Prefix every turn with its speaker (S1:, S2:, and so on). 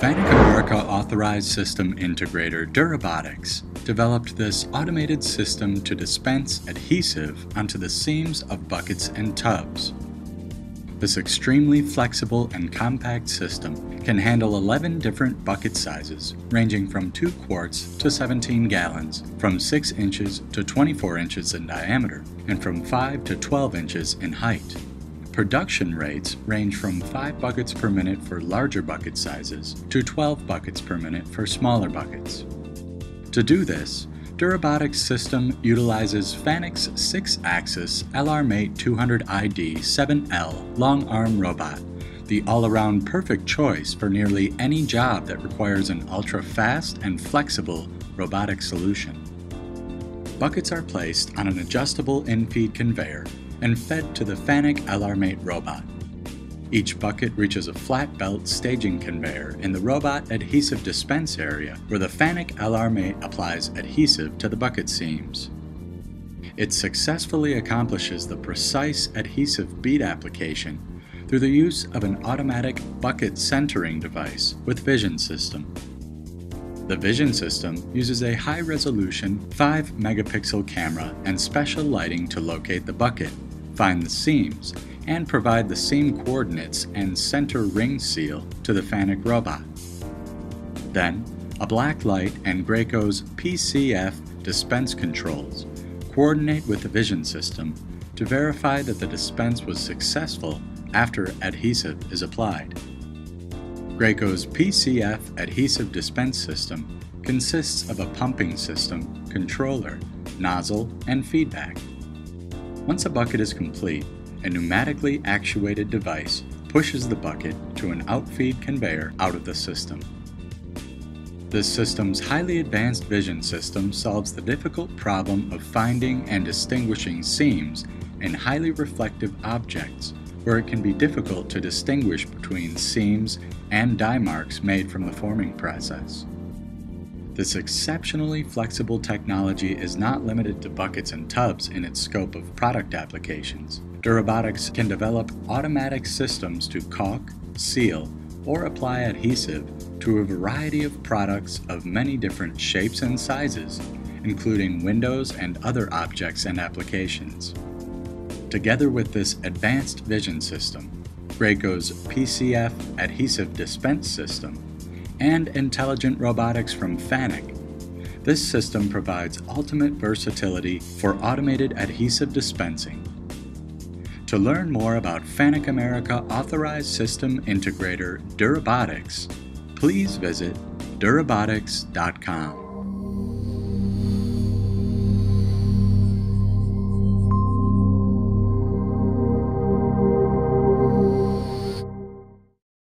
S1: Fanuc America authorized system integrator Durabotics developed this automated system to dispense adhesive onto the seams of buckets and tubs. This extremely flexible and compact system can handle 11 different bucket sizes, ranging from 2 quarts to 17 gallons, from 6 inches to 24 inches in diameter, and from 5 to 12 inches in height. Production rates range from 5 buckets per minute for larger bucket sizes to 12 buckets per minute for smaller buckets. To do this, Durabotics system utilizes Fanuc's 6-axis LR-Mate 200ID 7L long arm robot, the all-around perfect choice for nearly any job that requires an ultra-fast and flexible robotic solution. Buckets are placed on an adjustable in-feed conveyor and fed to the Fanuc LR-Mate robot. Each bucket reaches a flat belt staging conveyor in the robot adhesive dispense area where the Fanuc LR-Mate applies adhesive to the bucket seams. It successfully accomplishes the precise adhesive bead application through the use of an automatic bucket centering device with vision system. The vision system uses a high resolution 5 megapixel camera and special lighting to locate the bucket, find the seams, and provide the same coordinates and center ring seal to the Fanuc robot. Then, a black light and Graco's PCF dispense controls coordinate with the vision system to verify that the dispense was successful after adhesive is applied. Graco's PCF adhesive dispense system consists of a pumping system, controller, nozzle, and feedback. Once a bucket is complete, a pneumatically actuated device pushes the bucket to an outfeed conveyor out of the system. This system's highly advanced vision system solves the difficult problem of finding and distinguishing seams in highly reflective objects where it can be difficult to distinguish between seams and die marks made from the forming process. This exceptionally flexible technology is not limited to buckets and tubs in its scope of product applications. Durabotics can develop automatic systems to caulk, seal, or apply adhesive to a variety of products of many different shapes and sizes, including windows and other objects and applications. Together with this advanced vision system, Graco's PCF adhesive dispense system, and intelligent robotics from Fanuc, this system provides ultimate versatility for automated adhesive dispensing to learn more about Fanuc America Authorized System Integrator Durabotics, please visit durabotics.com.